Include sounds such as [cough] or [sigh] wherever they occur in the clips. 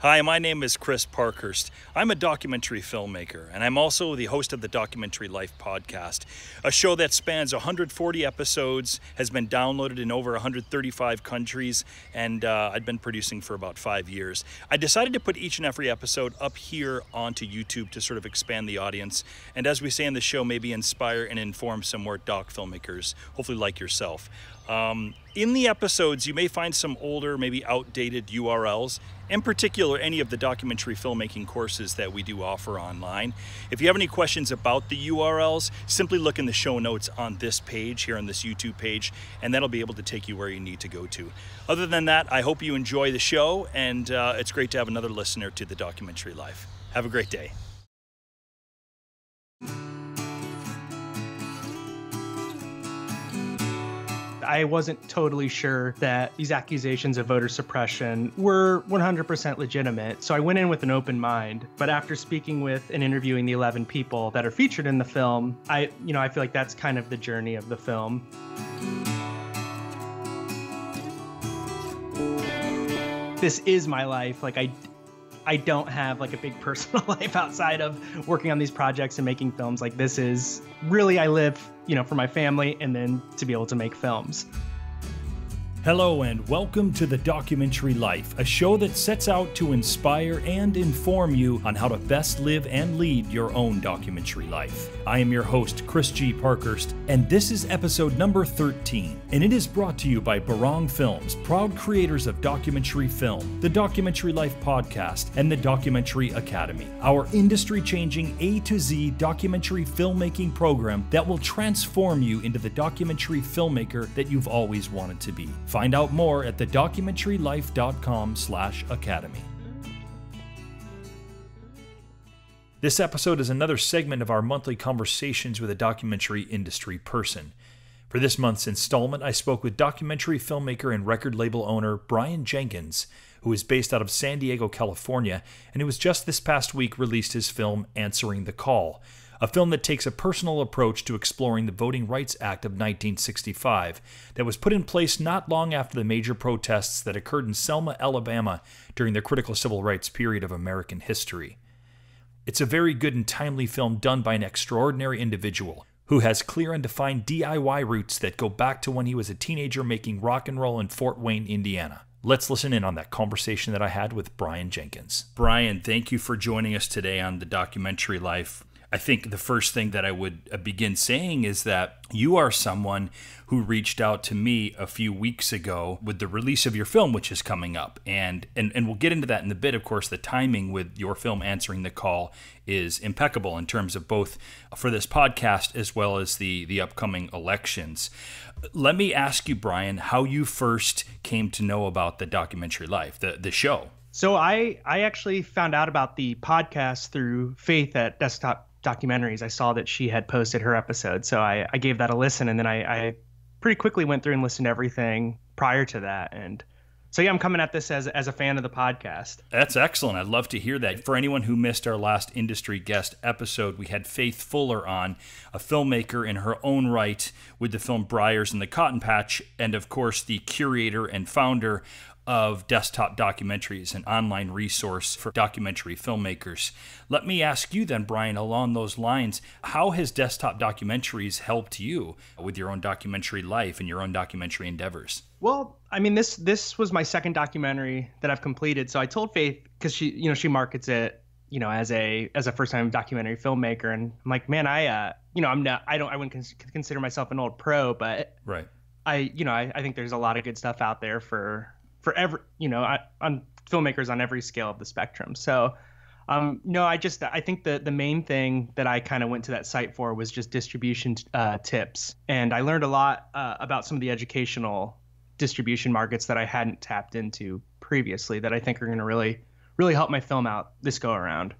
Hi, my name is Chris Parkhurst. I'm a documentary filmmaker, and I'm also the host of the Documentary Life podcast, a show that spans 140 episodes, has been downloaded in over 135 countries, and uh, I've been producing for about five years. I decided to put each and every episode up here onto YouTube to sort of expand the audience, and as we say in the show, maybe inspire and inform some more doc filmmakers, hopefully like yourself. Um, in the episodes, you may find some older, maybe outdated URLs, in particular, any of the documentary filmmaking courses that we do offer online. If you have any questions about the URLs, simply look in the show notes on this page here on this YouTube page, and that'll be able to take you where you need to go to. Other than that, I hope you enjoy the show, and uh, it's great to have another listener to the documentary life. Have a great day. I wasn't totally sure that these accusations of voter suppression were 100% legitimate. So I went in with an open mind. But after speaking with and interviewing the 11 people that are featured in the film, I, you know, I feel like that's kind of the journey of the film. This is my life. Like I I don't have like a big [laughs] personal life outside of working on these projects and making films. Like this is really I live, you know, for my family and then to be able to make films. Hello, and welcome to The Documentary Life, a show that sets out to inspire and inform you on how to best live and lead your own documentary life. I am your host, Chris G. Parkhurst, and this is episode number 13. And it is brought to you by Barang Films, proud creators of documentary film, the Documentary Life podcast, and the Documentary Academy, our industry changing A to Z documentary filmmaking program that will transform you into the documentary filmmaker that you've always wanted to be. Find out more at thedocumentarylife.com/academy. This episode is another segment of our monthly conversations with a documentary industry person. For this month's installment, I spoke with documentary filmmaker and record label owner Brian Jenkins, who is based out of San Diego, California, and who has just this past week released his film Answering the Call, a film that takes a personal approach to exploring the Voting Rights Act of 1965 that was put in place not long after the major protests that occurred in Selma, Alabama during the critical civil rights period of American history. It's a very good and timely film done by an extraordinary individual who has clear and defined DIY roots that go back to when he was a teenager making rock and roll in Fort Wayne, Indiana. Let's listen in on that conversation that I had with Brian Jenkins. Brian, thank you for joining us today on the documentary life. I think the first thing that I would uh, begin saying is that you are someone who reached out to me a few weeks ago with the release of your film, which is coming up. And, and, and we'll get into that in a bit. Of course, the timing with your film answering the call is impeccable in terms of both for this podcast as well as the, the upcoming elections. Let me ask you, Brian, how you first came to know about the documentary life, the, the show. So I I actually found out about the podcast through Faith at Desktop documentaries, I saw that she had posted her episode. So I, I gave that a listen and then I, I pretty quickly went through and listened to everything prior to that. And so yeah, I'm coming at this as as a fan of the podcast. That's excellent. I'd love to hear that. For anyone who missed our last industry guest episode, we had Faith Fuller on, a filmmaker in her own right with the film Briars and the Cotton Patch, and of course the curator and founder of Desktop Documentaries, an online resource for documentary filmmakers. Let me ask you then, Brian, along those lines, how has Desktop Documentaries helped you with your own documentary life and your own documentary endeavors? Well, I mean, this this was my second documentary that I've completed. So I told Faith because she, you know, she markets it, you know, as a as a first time documentary filmmaker, and I'm like, man, I, uh, you know, I'm not, I don't, I wouldn't consider myself an old pro, but right. I, you know, I, I think there's a lot of good stuff out there for for every you know I, on filmmakers on every scale of the spectrum. So um, no, I just I think the the main thing that I kind of went to that site for was just distribution uh, tips, and I learned a lot uh, about some of the educational distribution markets that I hadn't tapped into previously that I think are going to really really help my film out this go around.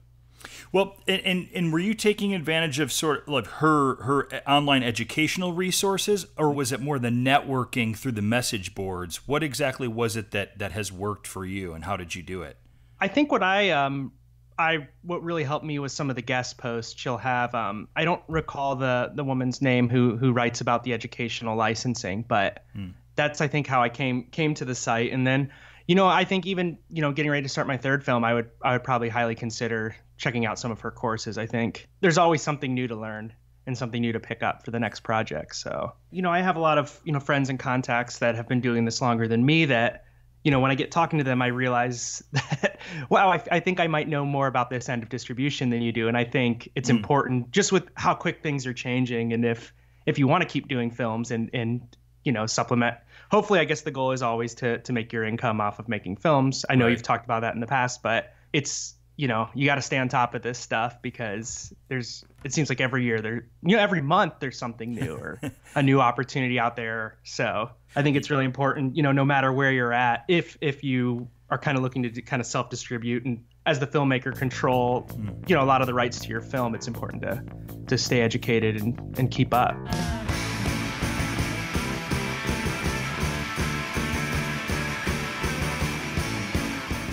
Well, and, and, were you taking advantage of sort of like her her online educational resources, or was it more the networking through the message boards? What exactly was it that that has worked for you, and how did you do it? I think what I um I what really helped me was some of the guest posts she'll have. Um, I don't recall the the woman's name who who writes about the educational licensing, but hmm. that's I think how I came came to the site, and then you know, I think even you know, getting ready to start my third film, I would I would probably highly consider checking out some of her courses. I think there's always something new to learn and something new to pick up for the next project. So, you know, I have a lot of you know friends and contacts that have been doing this longer than me that you know, when I get talking to them, I realize [laughs] that, wow, I, I, think I might know more about this end of distribution than you do. And I think it's mm. important just with how quick things are changing. And if, if you want to keep doing films and, and, you know, supplement, hopefully, I guess the goal is always to, to make your income off of making films. I know right. you've talked about that in the past, but it's, you know you got to stay on top of this stuff because there's it seems like every year there you know every month there's something new or [laughs] a new opportunity out there so i think it's really important you know no matter where you're at if if you are kind of looking to kind of self distribute and as the filmmaker control mm. you know a lot of the rights to your film it's important to to stay educated and and keep up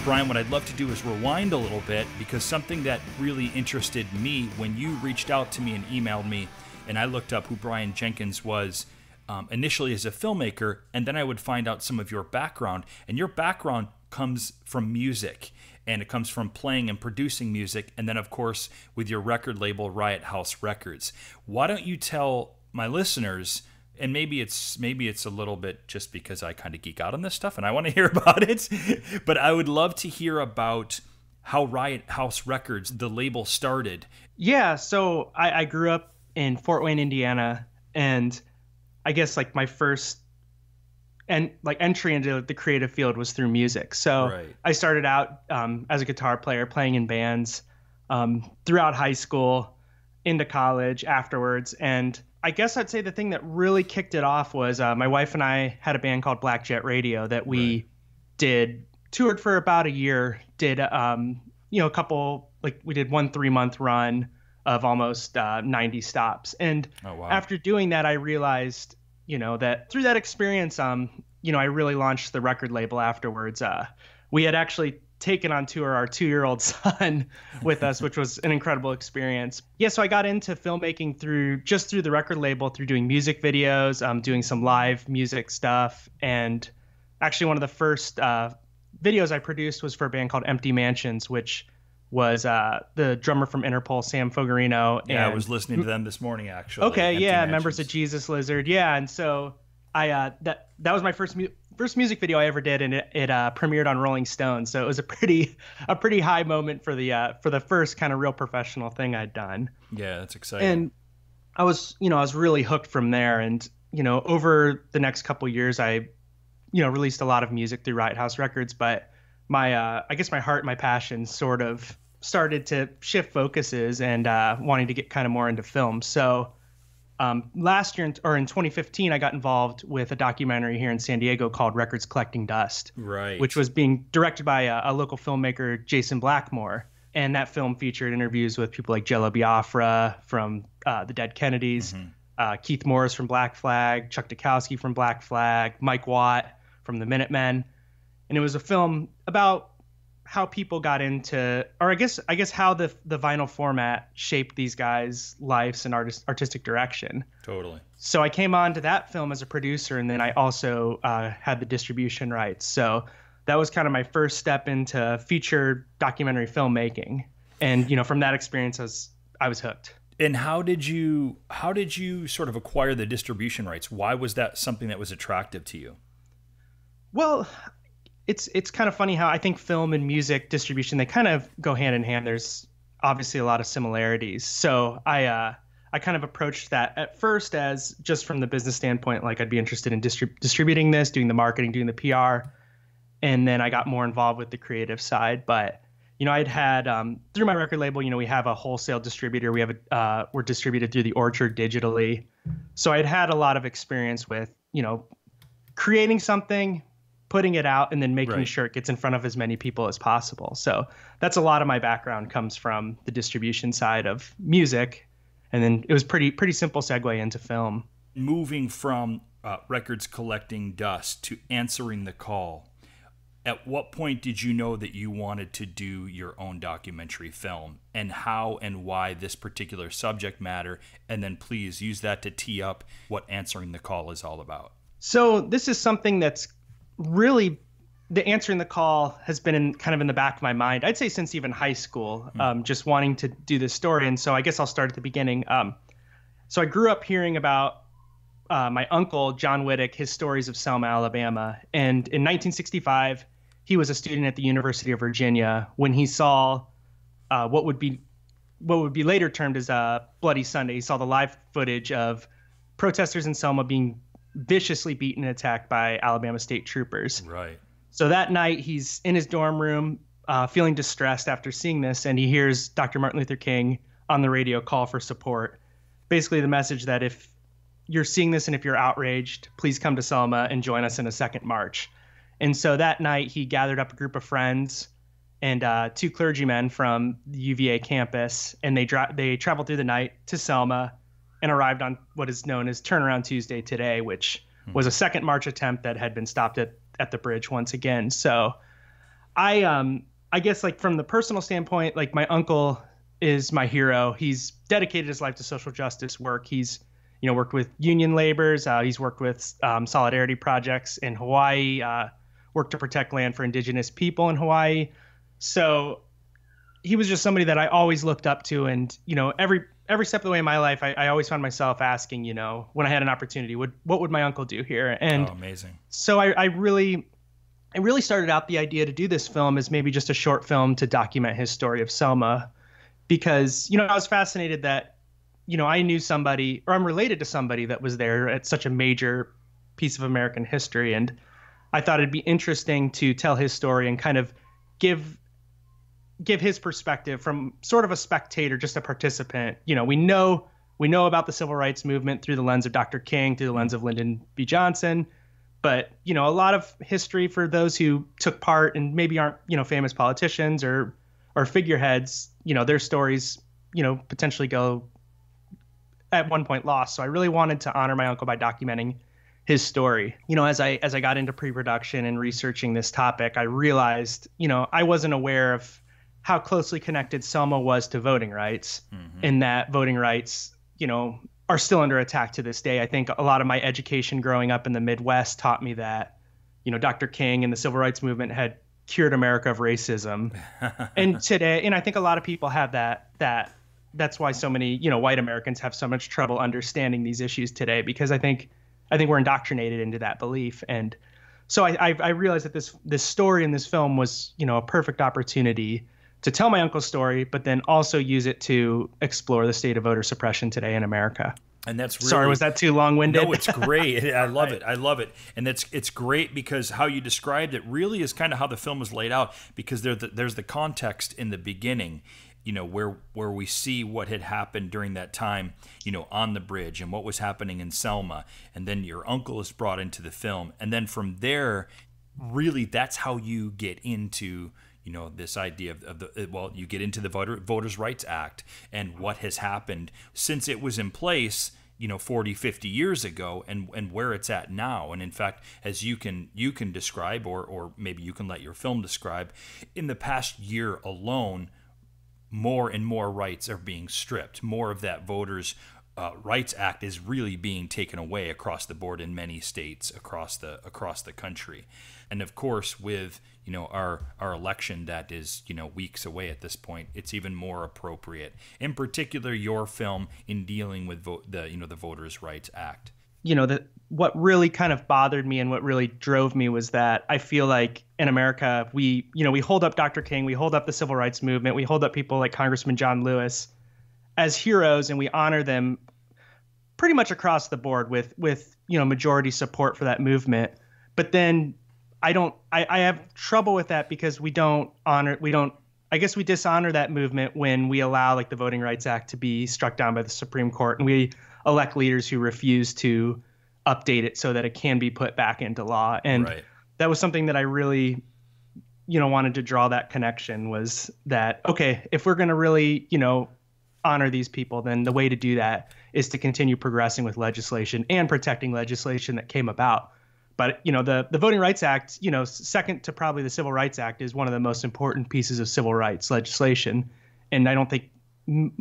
Brian, what I'd love to do is rewind a little bit because something that really interested me when you reached out to me and emailed me, and I looked up who Brian Jenkins was um, initially as a filmmaker, and then I would find out some of your background. And your background comes from music, and it comes from playing and producing music, and then, of course, with your record label, Riot House Records. Why don't you tell my listeners? And maybe it's maybe it's a little bit just because I kind of geek out on this stuff and I want to [laughs] hear about it. but I would love to hear about how Riot House Records, the label, started. Yeah, so I, I grew up in Fort Wayne, Indiana, and I guess like my first and like entry into the creative field was through music. So right. I started out um, as a guitar player, playing in bands um, throughout high school, into college afterwards, and I guess I'd say the thing that really kicked it off was uh, my wife and I had a band called Black Jet Radio that we right. did toured for about a year. Did um, you know a couple like we did one three month run of almost uh, 90 stops, and oh, wow. after doing that, I realized you know that through that experience, um, you know, I really launched the record label afterwards. Uh, we had actually taken on tour our two year old [laughs] son with us, which was an incredible experience. Yeah, so I got into filmmaking through just through the record label, through doing music videos, um, doing some live music stuff. And actually, one of the first uh, videos I produced was for a band called Empty Mansions, which was uh, the drummer from Interpol, Sam Fogarino. Yeah, I was listening to them this morning, actually. Okay, Empty yeah, Mansions. members of Jesus Lizard. Yeah, and so I uh, that that was my first mu- first music video I ever did, and it, it uh, premiered on Rolling Stone. So it was a pretty [laughs] a pretty high moment for the uh, for the first kind of real professional thing I'd done. Yeah, that's exciting. And I was you know I was really hooked from there, and you know over the next couple years I you know released a lot of music through Riot House Records, but my uh, I guess my heart, my passion, sort of started to shift focuses and uh, wanting to get kind of more into film. So um, last year, or in 2015, I got involved with a documentary here in San Diego called Records Collecting Dust, right? Which was being directed by a, a local filmmaker, Jason Blackmore, and that film featured interviews with people like Jello Biafra from uh, the Dead Kennedys, mm-hmm. uh, Keith Morris from Black Flag, Chuck Dukowski from Black Flag, Mike Watt from the Minutemen, and it was a film about how people got into or I guess I guess how the the vinyl format shaped these guys' lives and artist, artistic direction. Totally. So I came on to that film as a producer and then I also uh, had the distribution rights. So that was kind of my first step into feature documentary filmmaking. And you know, from that experience I was I was hooked. And how did you how did you sort of acquire the distribution rights? Why was that something that was attractive to you? Well, it's it's kind of funny how I think film and music distribution they kind of go hand in hand. There's obviously a lot of similarities. So I uh, I kind of approached that at first as just from the business standpoint, like I'd be interested in distrib- distributing this, doing the marketing, doing the PR, and then I got more involved with the creative side. But you know, I'd had um, through my record label, you know, we have a wholesale distributor. We have a uh, we're distributed through the Orchard digitally. So I'd had a lot of experience with you know creating something, putting it out and then making right. sure it gets in front of as many people as possible. So that's a lot of my background comes from the distribution side of music, and then it was pretty pretty simple segue into film. Moving from uh, records collecting dust to answering the call. At what point did you know that you wanted to do your own documentary film and how and why this particular subject matter? And then please use that to tee up what answering the call is all about. So, this is something that's really the answering the call has been in, kind of in the back of my mind. I'd say since even high school, hmm. um, just wanting to do this story. And so I guess I'll start at the beginning. Um, so I grew up hearing about uh, my uncle John Whittick, his stories of Selma, Alabama, and in 1965 he was a student at the University of Virginia when he saw uh, what would be what would be later termed as a Bloody Sunday. He saw the live footage of protesters in Selma being viciously beaten and attacked by Alabama state troopers. Right. So that night, he's in his dorm room, uh, feeling distressed after seeing this, and he hears Dr. Martin Luther King on the radio call for support. Basically, the message that if you're seeing this and if you're outraged, please come to Selma and join us in a second march. And so that night, he gathered up a group of friends and uh, two clergymen from the UVA campus, and they dra- they traveled through the night to Selma and arrived on what is known as Turnaround Tuesday today, which hmm. was a second march attempt that had been stopped at, at the bridge once again. So I um I guess like from the personal standpoint, like my uncle is my hero. He's dedicated his life to social justice work. He's you know worked with union laborers. Uh, he's worked with um, solidarity projects in Hawaii. Uh, worked to protect land for indigenous people in Hawaii. So he was just somebody that I always looked up to, and you know every every step of the way in my life, I, I always found myself asking, you know, when I had an opportunity, would what would my uncle do here? And oh, amazing. So I, I really, I really started out the idea to do this film as maybe just a short film to document his story of Selma, because you know I was fascinated that, you know, I knew somebody or I'm related to somebody that was there at such a major piece of American history, and I thought it'd be interesting to tell his story and kind of give give his perspective from sort of a spectator, just a participant. You know, we know we know about the civil rights movement through the lens of Dr. King, through the lens of Lyndon B. Johnson, but you know, a lot of history for those who took part and maybe aren't you know famous politicians or or figureheads. You know, their stories you know potentially go at one point lost. So I really wanted to honor my uncle by documenting his story. You know, as I as I got into pre-production and researching this topic, I realized, you know, I wasn't aware of how closely connected Selma was to voting rights, mm-hmm. in that voting rights, you know, are still under attack to this day. I think a lot of my education growing up in the Midwest taught me that, you know, Dr. King and the civil rights movement had cured America of racism. [laughs] and today, and I think a lot of people have that that that's why so many, you know, white Americans have so much trouble understanding these issues today because I think I think we're indoctrinated into that belief and so I, I, I realized that this this story in this film was you know a perfect opportunity to tell my uncle's story, but then also use it to explore the state of voter suppression today in America. And that's really, sorry, was that too long winded? No, it's great. [laughs] I love it. I love it, and it's it's great because how you described it really is kind of how the film is laid out. Because there the, there's the context in the beginning, you know, where where we see what had happened during that time, you know, on the bridge and what was happening in Selma, and then your uncle is brought into the film, and then from there, really, that's how you get into you know this idea of, of, the well you get into the Voter, voters rights act and what has happened since it was in place you know 40 50 years ago and and where it's at now. And in fact as you can you can describe or or maybe you can let your film describe in the past year alone more and more rights are being stripped. More of that voters uh, rights act is really being taken away across the board in many states across the across the country. And of course with you know our our election that is you know weeks away at this point it's even more appropriate in particular your film in dealing with the you know the voters rights act you know the what really kind of bothered me and what really drove me was that I feel like in America we you know we hold up Dr. King we hold up the civil rights movement we hold up people like Congressman John Lewis as heroes and we honor them pretty much across the board with with you know majority support for that movement but then I don't I, I have trouble with that because we don't honor we don't I guess we dishonor that movement when we allow like the Voting Rights Act to be struck down by the Supreme Court and we elect leaders who refuse to update it so that it can be put back into law. And right. that was something that I really you know wanted to draw that connection was that okay, if we're going to really, you know, honor these people, then the way to do that is to continue progressing with legislation and protecting legislation that came about but you know, the the Voting Rights Act, you know, second to probably the Civil Rights Act, is one of the most important pieces of civil rights legislation. And I don't think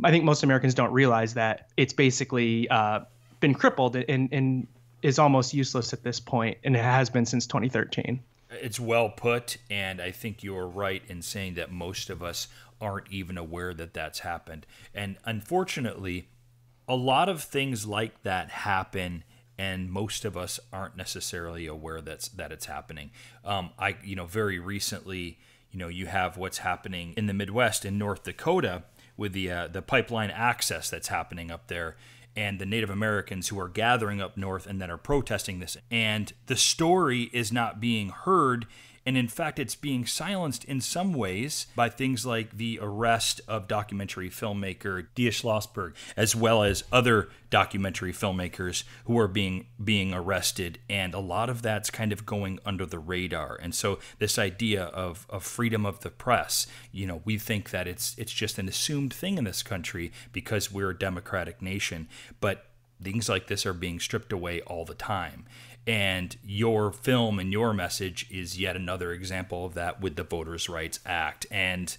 I think most Americans don't realize that it's basically uh, been crippled and, and is almost useless at this point, and it has been since 2013. It's well put, and I think you're right in saying that most of us aren't even aware that that's happened. And unfortunately, a lot of things like that happen and most of us aren't necessarily aware that's that it's happening. Um, I you know very recently you know you have what's happening in the Midwest in North Dakota with the uh, the pipeline access that's happening up there and the Native Americans who are gathering up north and that are protesting this and the story is not being heard and in fact, it's being silenced in some ways by things like the arrest of documentary filmmaker Deia Schlosberg, as well as other documentary filmmakers who are being being arrested. And a lot of that's kind of going under the radar. And so this idea of, of freedom of the press, you know, we think that it's it's just an assumed thing in this country because we're a democratic nation. But things like this are being stripped away all the time. And your film and your message is yet another example of that with the Voters' Rights Act. And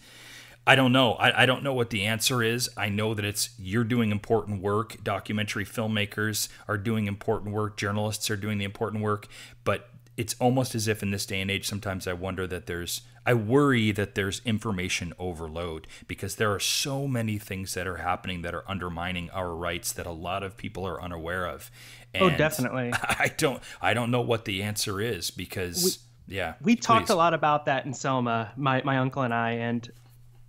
I don't know. I, I, don't know what the answer is. I know that it's you're doing important work. Documentary filmmakers are doing important work. Journalists are doing the important work. But it's almost as if in this day and age, sometimes I wonder that there's, I worry that there's information overload because there are so many things that are happening that are undermining our rights that a lot of people are unaware of. Oh, and oh, definitely. [laughs] I don't I don't know what the answer is because we, yeah. We please. talked a lot about that in Selma, my my uncle and I and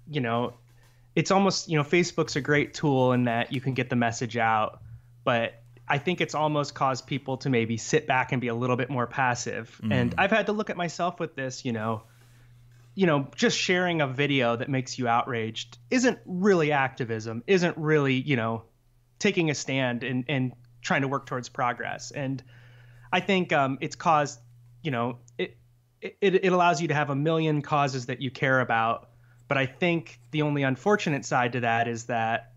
you know, it's almost, you know, Facebook's a great tool in that you can get the message out, but I think it's almost caused people to maybe sit back and be a little bit more passive. Mm. And I've had to look at myself with this, you know, you know, just sharing a video that makes you outraged isn't really activism, isn't really, you know, taking a stand and, and trying to work towards progress. And I think um, it's caused, you know, it, it it allows you to have a million causes that you care about. But I think the only unfortunate side to that is that,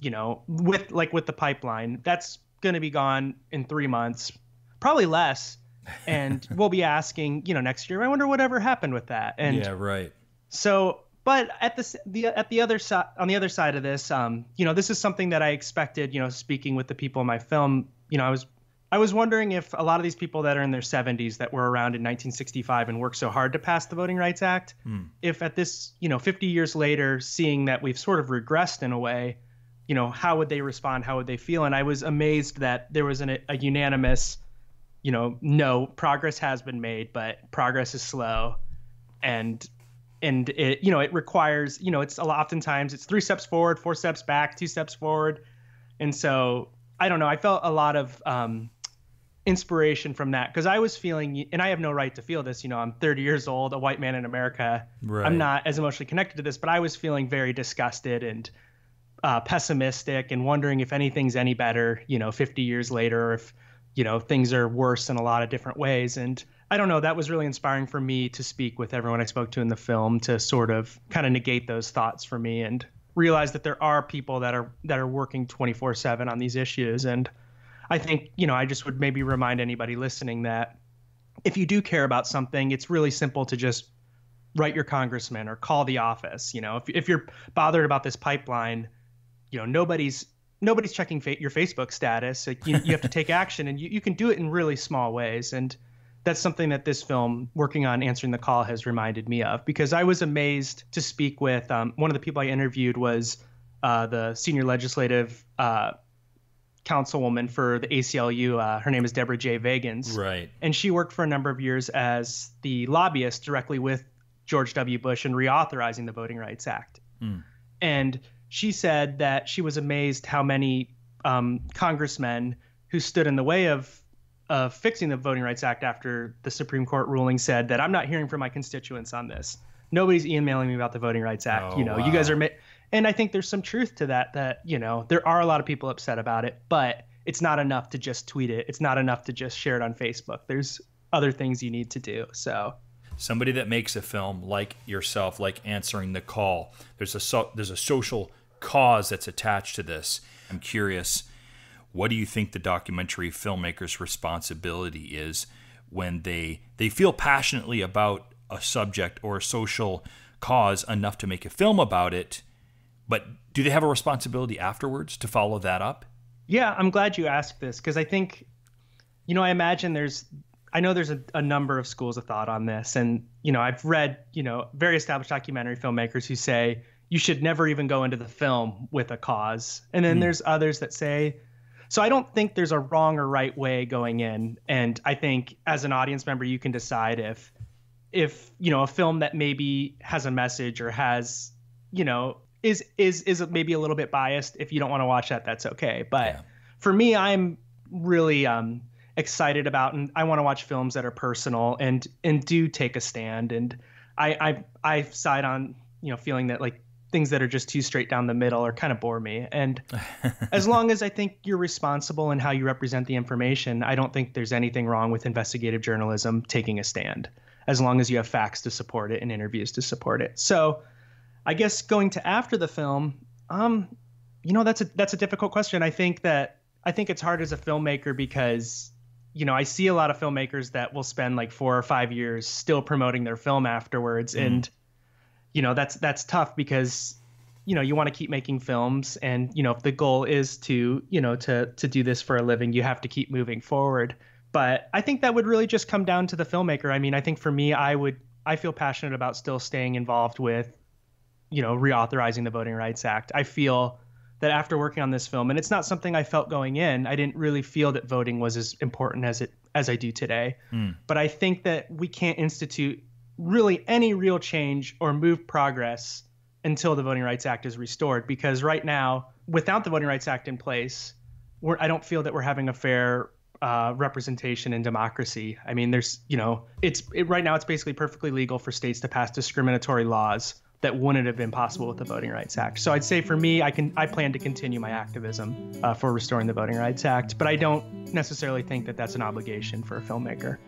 you know, with like with the pipeline, that's going to be gone in three months, probably less. And [laughs] we'll be asking, you know, next year, I wonder whatever happened with that. And yeah, right. So but at the the at the other side on the other side of this um you know this is something that i expected you know speaking with the people in my film you know i was i was wondering if a lot of these people that are in their 70s that were around in 1965 and worked so hard to pass the voting rights act hmm. if at this you know 50 years later seeing that we've sort of regressed in a way you know how would they respond how would they feel and i was amazed that there was an, a unanimous you know no progress has been made but progress is slow. And and it you know it requires you know it's a lot oftentimes it's three steps forward four steps back two steps forward. And so i don't know i felt a lot of um, inspiration from that because i was feeling and i have no right to feel this you know i'm 30 years old a white man in america. Right. i'm not as emotionally connected to this but i was feeling very disgusted and uh, pessimistic and wondering if anything's any better you know 50 years later or if you know things are worse in a lot of different ways and I don't know. That was really inspiring for me to speak with everyone I spoke to in the film to sort of kind of negate those thoughts for me and realize that there are people that are that are working 24/7 on these issues and I think, you know, I just would maybe remind anybody listening that if you do care about something, it's really simple to just write your congressman or call the office, you know. If if you're bothered about this pipeline, you know, nobody's nobody's checking fa- your Facebook status. Like you, you have to take [laughs] action and you, you can do it in really small ways and that's something that this film, working on answering the call, has reminded me of because I was amazed to speak with um, one of the people I interviewed was uh, the senior legislative uh, councilwoman for the ACLU. Uh, her name is Deborah J. Vagins. Right. And she worked for a number of years as the lobbyist directly with George W. Bush in reauthorizing the Voting Rights Act. Mm. And she said that she was amazed how many um, congressmen who stood in the way of of fixing the Voting Rights Act after the Supreme Court ruling said that I'm not hearing from my constituents on this. Nobody's emailing me about the Voting Rights Act. Oh, you know, wow. you guys are, ma- and I think there's some truth to that. That you know, there are a lot of people upset about it, but it's not enough to just tweet it. It's not enough to just share it on Facebook. There's other things you need to do. So somebody that makes a film like yourself, like answering the call, there's a so, there's a social cause that's attached to this. I'm curious what do you think the documentary filmmaker's responsibility is when they they feel passionately about a subject or a social cause enough to make a film about it but do they have a responsibility afterwards to follow that up yeah i'm glad you asked this because i think you know i imagine there's I know there's a, a number of schools of thought on this, and you know I've read you know very established documentary filmmakers who say you should never even go into the film with a cause, and then mm. there's others that say. So I don't think there's a wrong or right way going in, and I think as an audience member you can decide if if you know a film that maybe has a message or has you know is is is maybe a little bit biased if you don't want to watch that that's okay but yeah. for me i'm really um excited about and i want to watch films that are personal and and do take a stand and i i i side on you know feeling that like things that are just too straight down the middle are kind of bore me and [laughs] as long as i think you're responsible in how you represent the information i don't think there's anything wrong with investigative journalism taking a stand as long as you have facts to support it and interviews to support it. So, I guess going to after the film, um, you know, that's a that's a difficult question. I think that I think it's hard as a filmmaker because you know I see a lot of filmmakers that will spend like four or five years still promoting their film afterwards, mm. and you know that's that's tough because you know you want to keep making films and you know if the goal is to you know to to do this for a living you have to keep moving forward but I think that would really just come down to the filmmaker. I mean, I think for me, I would I feel passionate about still staying involved with, you know, reauthorizing the Voting Rights Act. I feel that after working on this film, and it's not something I felt going in, I didn't really feel that voting was as important as it as I do today. Mm. But I think that we can't institute really any real change or move progress until the Voting Rights Act is restored. Because right now, without the Voting Rights Act in place, I don't feel that we're having a fair uh, representation in democracy. I mean, there's, you know, it's it, right now it's basically perfectly legal for states to pass discriminatory laws that wouldn't have been possible with the Voting Rights Act. So I'd say for me, I can I plan to continue my activism uh, for restoring the Voting Rights Act, but I don't necessarily think that that's an obligation for a filmmaker.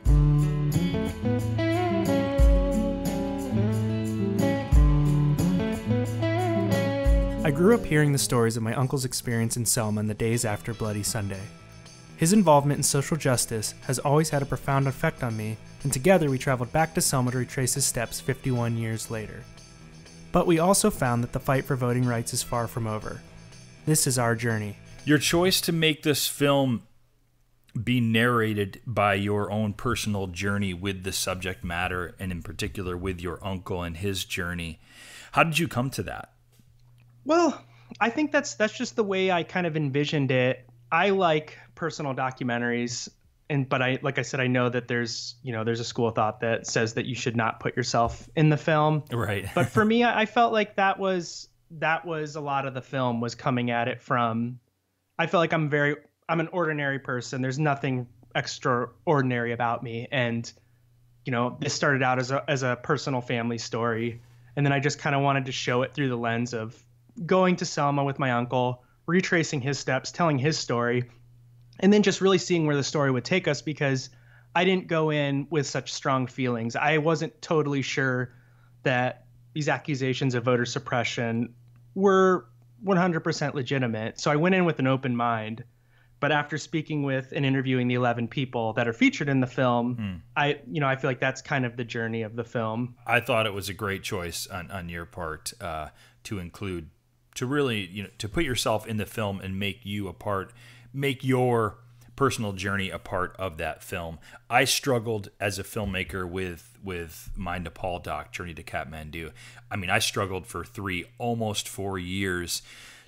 Grew up hearing the stories of my uncle's experience in Selma in the days after Bloody Sunday. His involvement in social justice has always had a profound effect on me, and together we traveled back to Selma to retrace his steps 51 years later. But we also found that the fight for voting rights is far from over. This is our journey. Your choice to make this film be narrated by your own personal journey with the subject matter, and in particular with your uncle and his journey. How did you come to that? Well, I think that's that's just the way I kind of envisioned it. I like personal documentaries and but I like I said I know that there's you know there's a school of thought that says that you should not put yourself in the film. Right. but for [laughs] me I, I felt like that was that was a lot of the film was coming at it from I feel like I'm very I'm an ordinary person. There's nothing extraordinary about me and you know this started out as a as a personal family story and then I just kind of wanted to show it through the lens of going to Selma with my uncle, retracing his steps, telling his story and then just really seeing where the story would take us because I didn't go in with such strong feelings. I wasn't totally sure that these accusations of voter suppression were 100% legitimate. So I went in with an open mind. But after speaking with and interviewing the 11 people that are featured in the film, hmm. I, you know, I feel like that's kind of the journey of the film. I thought it was a great choice on, on your part uh, to include, to really, you know, to put yourself in the film and make you a part make your personal journey a part of that film. I struggled as a filmmaker with with my Nepal doc, Journey to Kathmandu. I mean, I struggled for three, almost four years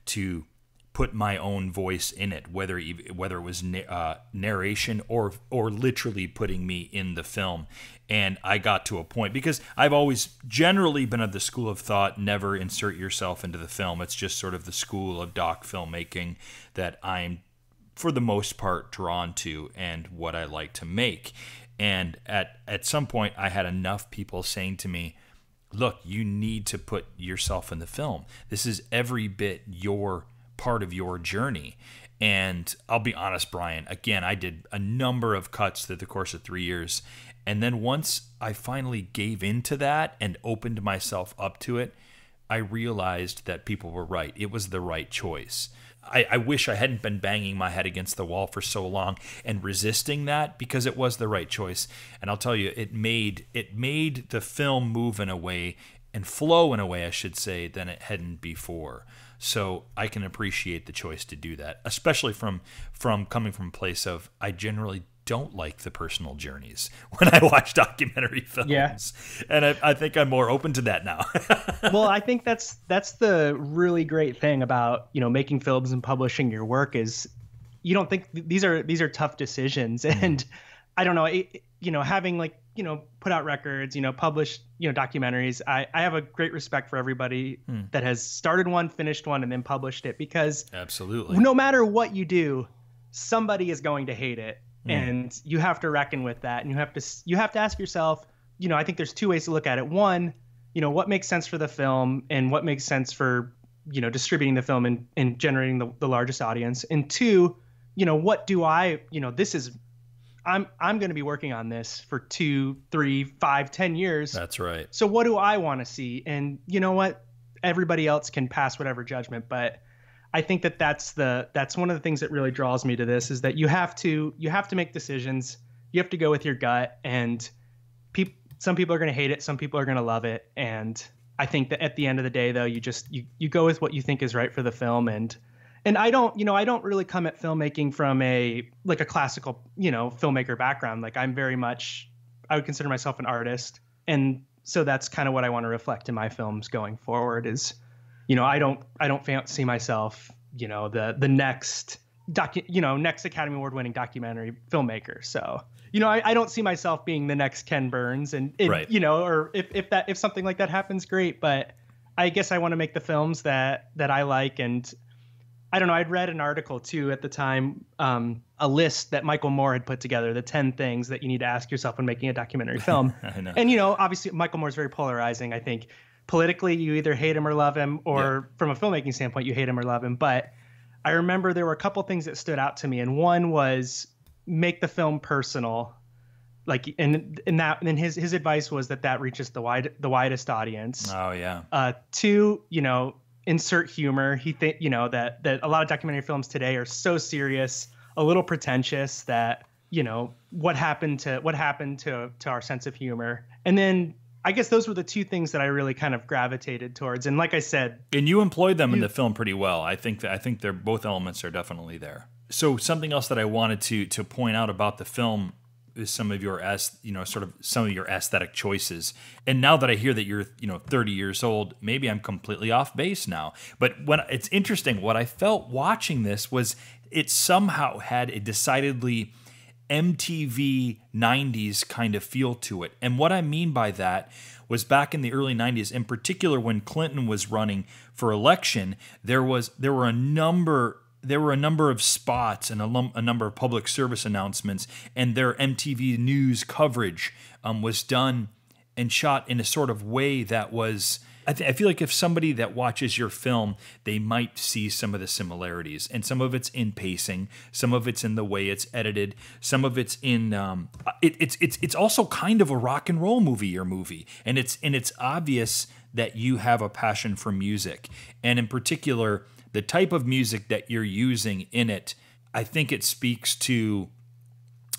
to put my own voice in it, whether whether it was uh, narration or or literally putting me in the film. And I got to a point because I've always generally been of the school of thought: never insert yourself into the film. It's just sort of the school of doc filmmaking that I'm for the most part drawn to and what I like to make. And at at some point I had enough people saying to me, "Look, you need to put yourself in the film. This is every bit your part of your journey." And I'll be honest, Brian, again, I did a number of cuts through the course of 3 years. And then once I finally gave into that and opened myself up to it, I realized that people were right. It was the right choice. I, I, wish I hadn't been banging my head against the wall for so long and resisting that because it was the right choice. And I'll tell you, it made it made the film move in a way and flow in a way, I should say, than it hadn't before. So I can appreciate the choice to do that, especially from from coming from a place of I generally don't like the personal journeys [laughs] when I watch documentary [laughs] films. Yeah. And I, I think I'm more open to that now. [laughs] well, I think that's that's the really great thing about you know making films and publishing your work is you don't think these are these are tough decisions mm-hmm. and I don't know it, you know having like you know put out records you know published you know documentaries I, I have a great respect for everybody hmm. that has started one finished one and then published it because Absolutely. no matter what you do somebody is going to hate it. Hmm. And you have to reckon with that. And you have to you have to ask yourself you know i think there's two ways to look at it. One you know what makes sense for the film and what makes sense for you know distributing the film and, and generating the, the largest audience. And two you know what do i you know this is i'm i'm going to be working on this for two three five ten years That's right. so what do I want to see? And you know what? Everybody else can pass whatever judgment, but I think that that's the that's one of the things that really draws me to this is that you have to you have to make decisions. You have to go with your gut, and peop, some people are going to hate it, some people are going to love it, and I think that at the end of the day, though, you just you you go with what you think is right for the film, and and I don't you know I don't really come at filmmaking from a like a classical you know filmmaker background. Like I'm very much I would consider myself an artist, and so that's kind of what I want to reflect in my films going forward. Is you know I don't I don't fan- see myself you know the the next docu you know next Academy Award winning documentary filmmaker. So you know I, I don't see myself being the next Ken Burns, and, and Right. you know or if if that if something like that happens, great. But I guess I want to make the films that that I like and. I don't know. I'd read an article too at the time, um, a list that Michael Moore had put together, the 10 things that you need to ask yourself when making a documentary [laughs] film. And, you know, obviously, Michael Moore is very polarizing. I think politically, you either hate him or love him, or from a filmmaking standpoint, you hate him or love him. But I remember there were a couple things that stood out to me. And one was make the film personal. Like, and, and that, and his, his advice was that that reaches the wide, the widest audience. oh yeah. Uh, two, you know, insert humor. He think you know that that a lot of documentary films today are so serious, a little pretentious that you know what happened to what happened to to our sense of humor. And then I guess those were the two things that I really kind of gravitated towards. And like I said, And you employed them in the film pretty well. I think that I think they're both elements are definitely there. So something else that I wanted to to point out about the film some of your as you know sort of some of your aesthetic choices. And now that I hear that you're you know 30 years old, maybe I'm completely off base now. But when it's interesting, what I felt watching this was it somehow had a decidedly MTV 90s kind of feel to it. And what I mean by that was back in the early 90s, in particular when Clinton was running for election, there was there were a number there were a number of spots and a, lum- a number of public service announcements, and their MTV news coverage um, was done and shot in a sort of way that was. I, th- I feel like if somebody that watches your film, they might see some of the similarities, and some of it's in pacing, some of it's in the way it's edited, some of it's in. Um, it, it's it's it's also kind of a rock and roll movie, your movie, and it's and it's obvious that you have a passion for music, and in particular, the type of music that you're using in it. I think it speaks to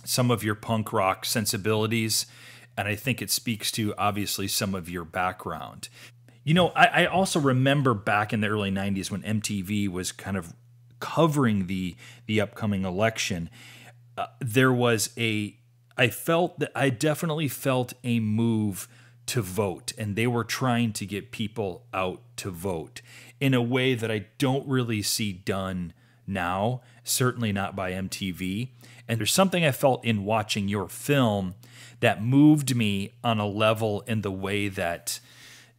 some of your punk rock sensibilities, and I think it speaks to obviously some of your background. You know, I, I also remember back in the early '90s when MTV was kind of covering the the upcoming election. Uh, there was a, I felt that I definitely felt a move to vote, and they were trying to get people out to vote in a way that I don't really see done now, certainly not by MTV. And there's something I felt in watching your film that moved me on a level in the way that,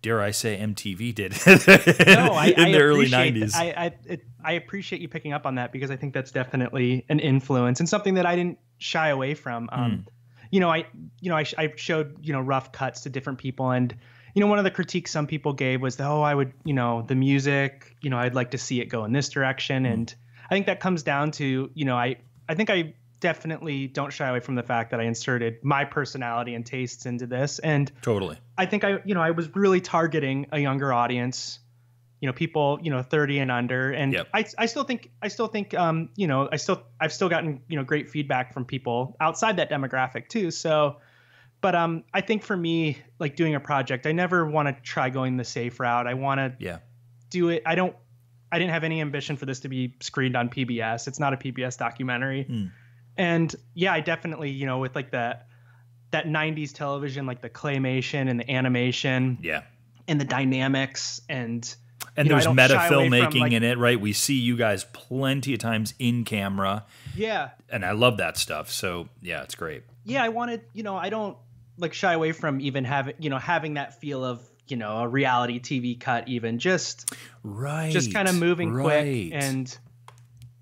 dare I say, MTV did [laughs] no, I, [laughs] in I the early appreciate- 90s. I I, it, I appreciate you picking up on that because I think that's definitely an influence and something that I didn't shy away from. Um, You know, I you know I, I showed you know rough cuts to different people and. You know, one of the critiques some people gave was, that, "Oh, I would, you know, the music. You know, I'd like to see it go in this direction." And I think that comes down to, you know, I, I think I definitely don't shy away from the fact that I inserted my personality and tastes into this. And totally. I think I, you know, I was really targeting a younger audience, you know, people, you know, 30 and under. And Yep. I, I still think, I still think, um, you know, I still, I've still gotten, you know, great feedback from people outside that demographic too. So, but um, I think for me, like doing a project, I never want to try going the safe route. I want to Yeah. do it. I don't, I didn't have any ambition for this to be screened on PBS. It's not a PBS documentary. And yeah, I definitely, you know, with like that that 90s television like the claymation and the animation Yeah. and the dynamics and And you know, there's meta from, filmmaking like- in it, right? We see you guys plenty of times in camera, yeah and I love that stuff. So yeah, it's great. yeah i wanted you know i don't like shy away from even having you know having that feel of you know a reality tv cut even just Right. just kind of moving right. quick and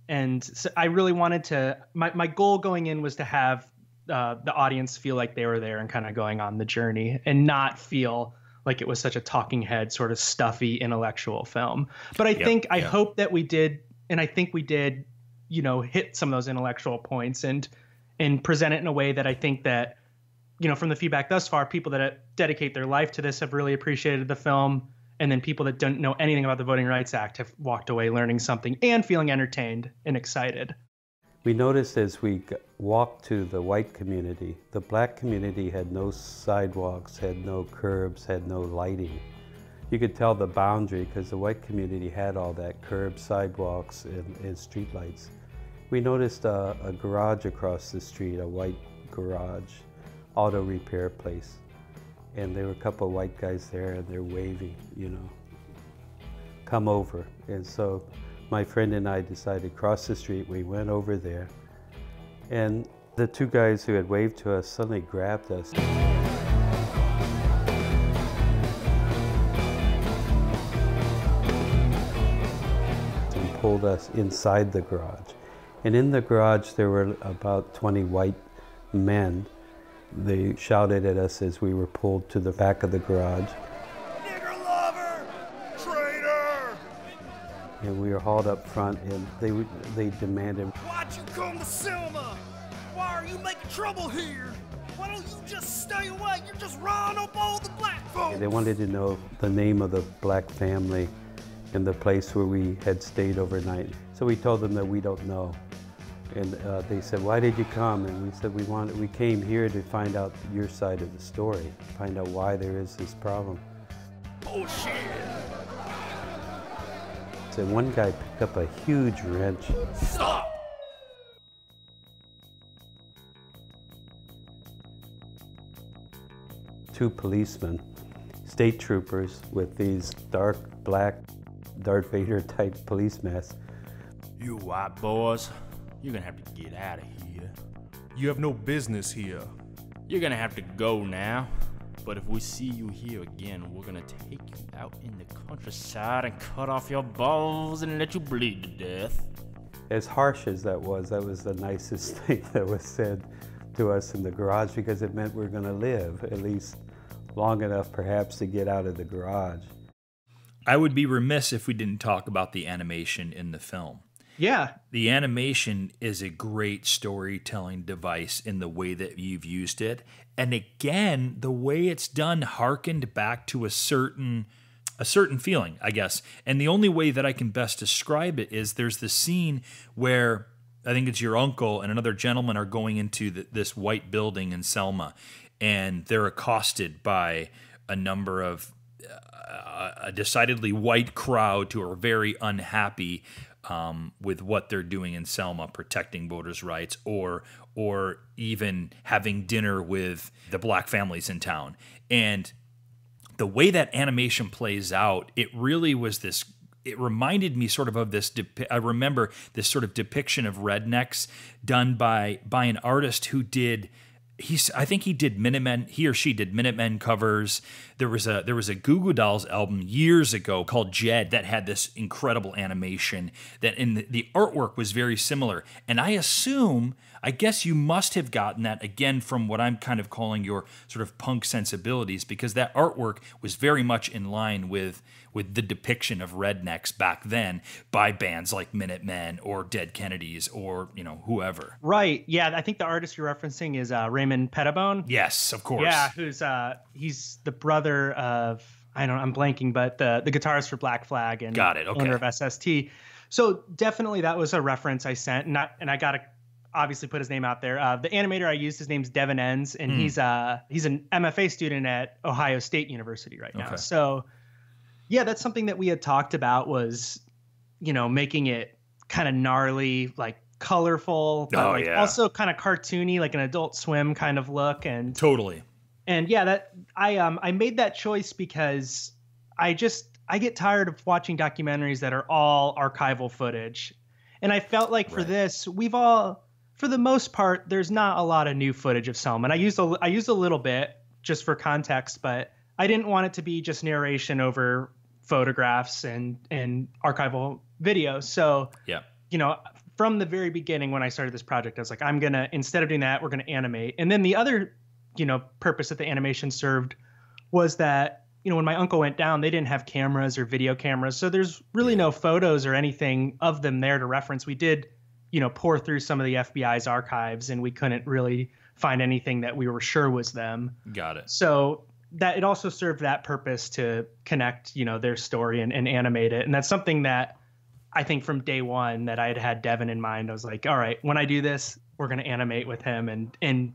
and so i really wanted to my, my goal going in was to have uh, the audience feel like they were there and kind of going on the journey and not feel like it was such a talking head sort of stuffy intellectual film but i Yep, think i yep. hope that we did and i think we did you know hit some of those intellectual points and and present it in a way that i think that you know from the feedback thus far people that uh, dedicate their life to this have really appreciated the film and then people that don't know anything about the voting rights act have walked away learning something and feeling entertained and excited We noticed as we walked to the white community, the black community had no sidewalks, had no curbs, had no lighting. You could tell the boundary because the white community had all that curbs, sidewalks, and, and streetlights. We noticed a, a garage across the street, a white garage, auto repair place. And there were a couple of white guys there and they're waving, you know, come over. And so my friend and I decided to cross the street. We went over there. And the two guys who had waved to us suddenly grabbed us. and pulled us inside the garage. And in the garage, there were about 20 white men. They shouted at us as we were pulled to the back of the garage. Nigger lover! Traitor! And we were hauled up front, and they, they demanded Why'd you come to Selma? Why are you making trouble here? Why don't you just stay away? You're just rilling up all the black folks! They wanted to know the name of the black family and the place where we had stayed overnight. So we told them that we don't know. And uh, they said, why did you come? And we said, we wanted, we came here to find out your side of the story, find out why there is this problem. Bullshit! So one guy picked up a huge wrench. Stop! Two policemen, state troopers with these dark black Darth Vader type police masks. You white boys, you're gonna have to get out of here. You have no business here. You're gonna have to go now. But if we see you here again, we're gonna take you out in the countryside and cut off your balls and let you bleed to death. As harsh as that was, that was the nicest [laughs] thing that was said to us in the garage because it meant we are going to live at least long enough perhaps to get out of the garage. I would be remiss if we didn't talk about the animation in the film. Yeah The animation is a great storytelling device in the way that you've used it. And again, the way it's done harkened back to a certain a certain feeling, I guess. And the only way that I can best describe it is there's the scene where I think it's your uncle and another gentleman are going into the, this white building in Selma, and they're accosted by a number of uh, a decidedly white crowd who are very unhappy um, with what they're doing in Selma, protecting voters' rights, or or even having dinner with the black families in town. And the way that animation plays out, it really was this. It reminded me sort of of this. I remember this sort of depiction of rednecks done by by an artist who did. He's. I think he did Minutemen. He or she did Minutemen covers. There was a there was a Goo Goo Dolls album years ago called Jed that had this incredible animation. That in the, the artwork was very similar. And I assume I guess you must have gotten that again from what I'm kind of calling your sort of punk sensibilities because that artwork was very much in line with with the depiction of rednecks back then by bands like Minutemen or Dead Kennedys or you know whoever. right yeah i think the artist you're referencing is uh, raymond pettibon Yes, of course. yeah who's uh he's the brother of i don't i'm blanking but the the guitarist for black flag and Got it, okay. owner of sst so definitely that was a reference i sent and I, and I gotta obviously put his name out there uh, the animator i used his name's devin enns and Hmm. he's uh he's an mfa student at ohio state university right now Okay. so yeah that's something that we had talked about was you know making it kind of gnarly like colorful, but Oh, like yeah. also kind of cartoony, like an Adult Swim kind of look. And Totally. and yeah, that I um I made that choice because I just I get tired of watching documentaries that are all archival footage. And I felt like for Right. this, we've all for the most part, there's not a lot of new footage of Selma. And I used a I used a little bit just for context, but I didn't want it to be just narration over photographs and and archival video. So Yeah. you know, from the very beginning when I started this project, I was like, I'm gonna instead of doing that, we're gonna animate. And then the other, you know, purpose that the animation served was that you know when my uncle went down, they didn't have cameras or video cameras, so there's really no photos or anything of them there to reference. We did, you know, pour through some of the FBI's archives, and we couldn't really find anything that we were sure was them Got it. so that it also served that purpose to connect you know their story and, and animate it. And that's something that i think from day one that i had had devin in mind. I was like all right when i do this we're going to animate with him and and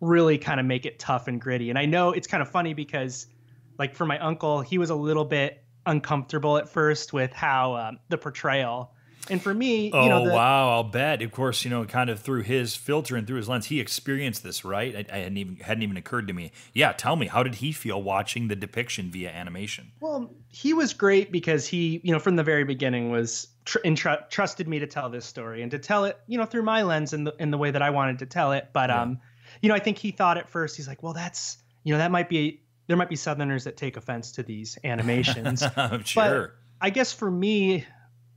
really kind of make it tough and gritty. And i know it's kind of funny because like for my uncle he was a little bit uncomfortable at first with how um, the portrayal and for me Oh you know the, wow! I'll bet. Of course, you know, kind of through his filter and through his lens, he experienced this, right? I, I hadn't even hadn't even occurred to me. Yeah, tell me, how did he feel watching the depiction via animation? Well, he was great because he, you know, from the very beginning was tr- entru- trusted me to tell this story and to tell it, you know, through my lens and the in the way that I wanted to tell it. But Yeah. um, you know, I think he thought at first he's like, well, that's you know, that might be there might be Southerners that take offense to these [laughs] animations. I'm [laughs] sure. I guess for me,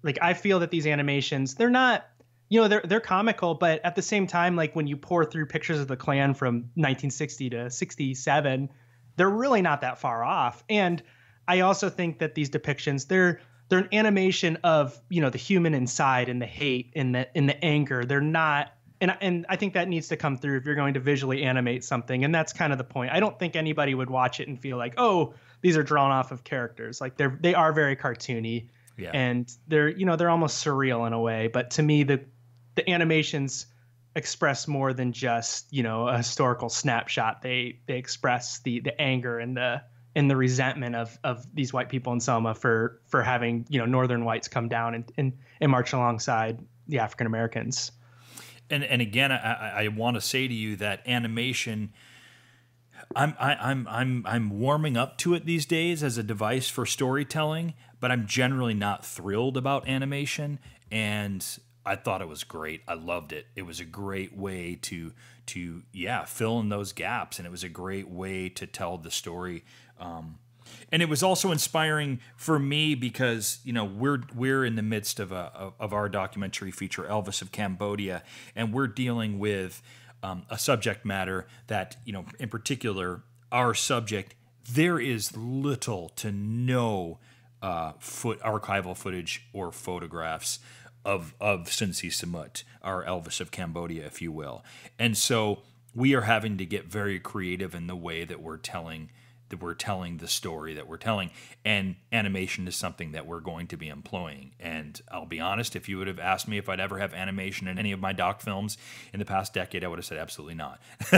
like I feel that these animations, they're not, you know, they're they're comical, but at the same time, like when you pour through pictures of the Klan from 1960 to 67, they're really not that far off. And I also think that these depictions, they're they're an animation of you know the human inside and the hate and the and the anger. They're not. And, and I think that needs to come through if you're going to visually animate something. And that's kind of the point. I don't think anybody would watch it and feel like, oh, these are drawn off of characters. Like they're they are very cartoony yeah. and they're you know they're almost surreal in a way but to me the the animations express more than just you know a historical snapshot they they express the the anger and the and the resentment of of these white people in Selma for for having you know northern whites come down and and, and march alongside the African Americans and and again, I, I, I want to say to you that animation. I'm I, I'm I'm I'm warming up to it these days as a device for storytelling, but I'm generally not thrilled about animation. And I thought it was great. I loved it. It was a great way to to yeah fill in those gaps, and it was a great way to tell the story. Um, and it was also inspiring for me because you know we're we're in the midst of a of our documentary feature Elvis of Cambodia, and we're dealing with um, a subject matter that you know in particular our subject there is little to no uh, foot archival footage or photographs of of Sinn Sisamouth, our Elvis of Cambodia, if you will, and so we are having to get very creative in the way that we're telling that we're telling the story that we're telling and animation is something that we're going to be employing. And i'll be honest if you would have asked me if i'd ever have animation in any of my doc films in the past decade i would have said absolutely not. [laughs]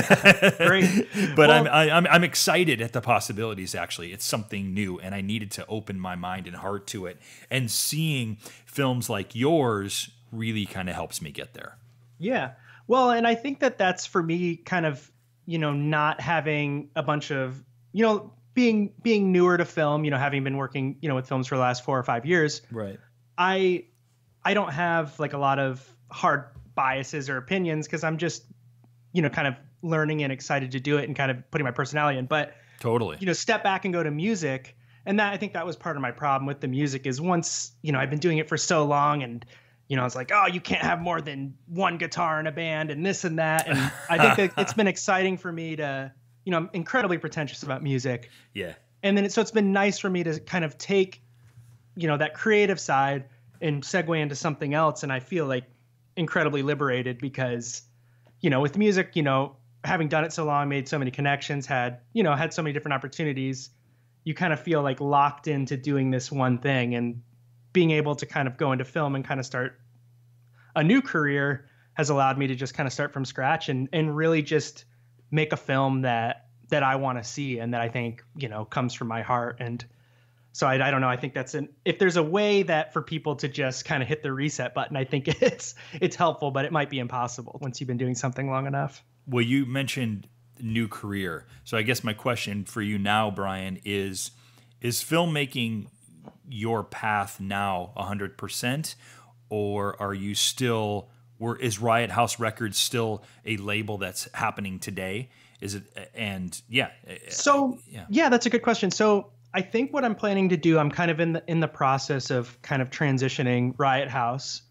Great. but Well- I'm, I, I'm i'm excited at the possibilities actually. It's something new and i needed to open my mind and heart to it. And seeing films like yours really kind of helps me get there. Yeah. Well, and I think that that's for me kind of, you know, not having a bunch of, you know, being being newer to film, you know, having been working, you know, with films for the last 4 or 5 years, right. I I don't have like a lot of hard biases or opinions cuz I'm just you know, kind of learning and excited to do it and kind of putting my personality in. But totally. you know step back and go to music and that i think that was part of my problem with the music is once you know i've been doing it for so long and you know it's like oh you can't have more than one guitar in a band and this and that. And i think that [laughs] it's been exciting for me to you know i'm incredibly pretentious about music. Yeah. And then it, so it's been nice for me to kind of take you know that creative side and segue into something else. And i feel like incredibly liberated because you know with music you know having done it so long made so many connections had you know had so many different opportunities you kind of feel like locked into doing this one thing and being able to kind of go into film and kind of start a new career has allowed me to just kind of start from scratch and and really just make a film that that I want to see and that I think you know comes from my heart and So I, I don't know. I think that's an if there's a way that for people to just kind of hit the reset button, I think [laughs] it's it's helpful, but it might be impossible once you've been doing something long enough. Well, you mentioned new career. So I guess my question for you now, Brian, is is filmmaking your path now 100% or are you still or is Riot House Records still a label that's happening today? Is it and yeah. Uh, uh, so yeah. yeah, that's a good question. So I think what I'm planning to do, I'm kind of in the in the process of kind of transitioning Riot House.